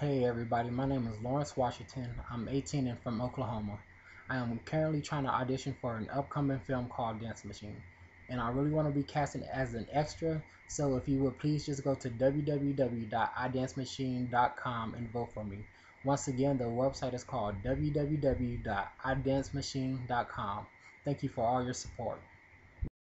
Hey everybody, my name is Lawrence Washington. I'm 18 and from Oklahoma. I am currently trying to audition for an upcoming film called Dance Machine. And I really want to be casted as an extra, so if you would please just go to www.idancemachine.com and vote for me. Once again, the website is called www.idancemachine.com. Thank you for all your support.